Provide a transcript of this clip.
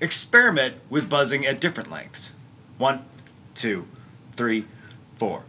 Experiment with buzzing at different lengths. One, two, three, four.